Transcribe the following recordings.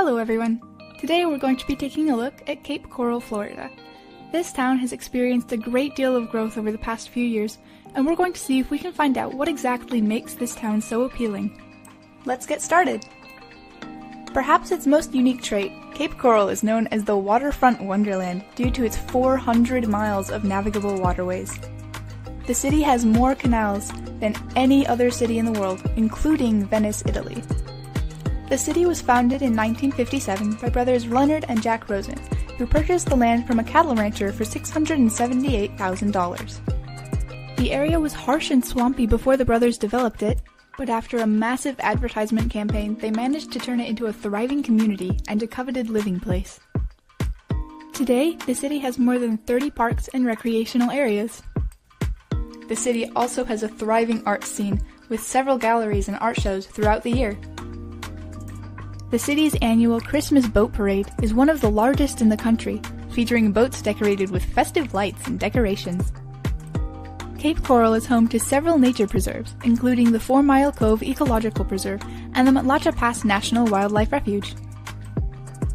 Hello everyone! Today we're going to be taking a look at Cape Coral, Florida. This town has experienced a great deal of growth over the past few years, and we're going to see if we can find out what exactly makes this town so appealing. Let's get started! Perhaps its most unique trait, Cape Coral is known as the waterfront wonderland due to its 400 miles of navigable waterways. The city has more canals than any other city in the world, including Venice, Italy. The city was founded in 1957 by brothers Leonard and Jack Rosen, who purchased the land from a cattle rancher for $678,000. The area was harsh and swampy before the brothers developed it, but after a massive advertisement campaign, they managed to turn it into a thriving community and a coveted living place. Today, the city has more than 30 parks and recreational areas. The city also has a thriving art scene with several galleries and art shows throughout the year. The city's annual Christmas Boat Parade is one of the largest in the country, featuring boats decorated with festive lights and decorations. Cape Coral is home to several nature preserves, including the Four Mile Cove Ecological Preserve and the Matlacha Pass National Wildlife Refuge.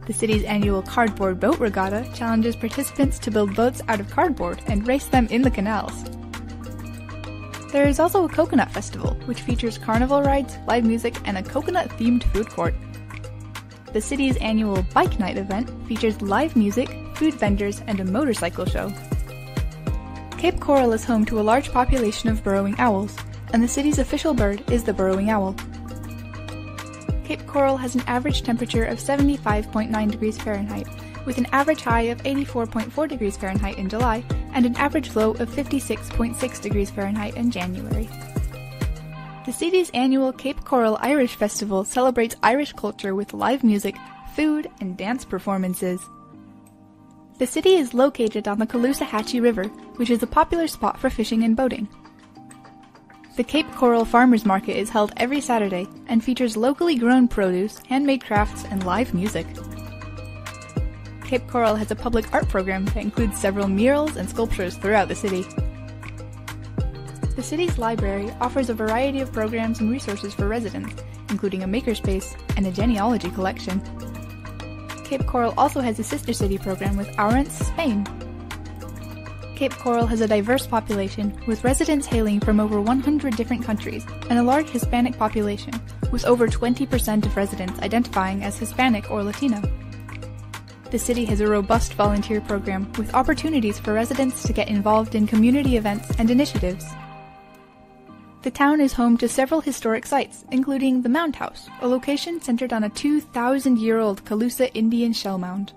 The city's annual Cardboard Boat Regatta challenges participants to build boats out of cardboard and race them in the canals. There is also a Coconut Festival, which features carnival rides, live music, and a coconut themed food court. The city's annual Bike Night event features live music, food vendors, and a motorcycle show. Cape Coral is home to a large population of burrowing owls, and the city's official bird is the burrowing owl. Cape Coral has an average temperature of 75.9 degrees Fahrenheit, with an average high of 84.4 degrees Fahrenheit in July and an average low of 56.6 degrees Fahrenheit in January. The city's annual Cape Coral Irish Festival celebrates Irish culture with live music, food, and dance performances. The city is located on the Caloosahatchee River, which is a popular spot for fishing and boating. The Cape Coral Farmers Market is held every Saturday and features locally grown produce, handmade crafts, and live music. Cape Coral has a public art program that includes several murals and sculptures throughout the city. The city's library offers a variety of programs and resources for residents, including a makerspace and a genealogy collection. Cape Coral also has a sister city program with Ourense, Spain. Cape Coral has a diverse population, with residents hailing from over 100 different countries, and a large Hispanic population, with over 20% of residents identifying as Hispanic or Latino. The city has a robust volunteer program with opportunities for residents to get involved in community events and initiatives. The town is home to several historic sites, including the Mound House, a location centered on a 2,000 year old Calusa Indian shell mound.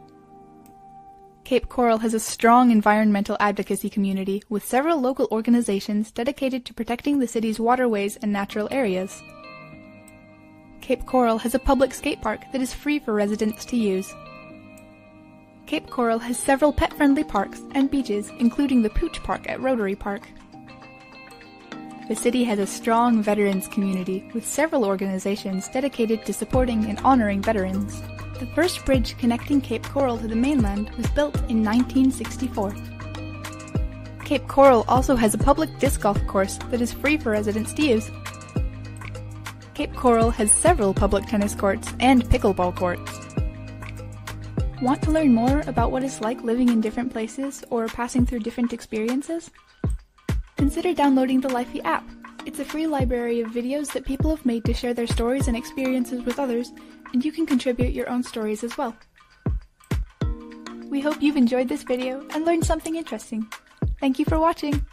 Cape Coral has a strong environmental advocacy community with several local organizations dedicated to protecting the city's waterways and natural areas. Cape Coral has a public skate park that is free for residents to use. Cape Coral has several pet friendly parks and beaches, including the Pooch Park at Rotary Park. The city has a strong veterans community with several organizations dedicated to supporting and honoring veterans. The first bridge connecting Cape Coral to the mainland was built in 1964. Cape Coral also has a public disc golf course that is free for residents to use. Cape Coral has several public tennis courts and pickleball courts. Want to learn more about what it's like living in different places or passing through different experiences? Consider downloading the Lifey app. It's a free library of videos that people have made to share their stories and experiences with others, and you can contribute your own stories as well. We hope you've enjoyed this video and learned something interesting. Thank you for watching!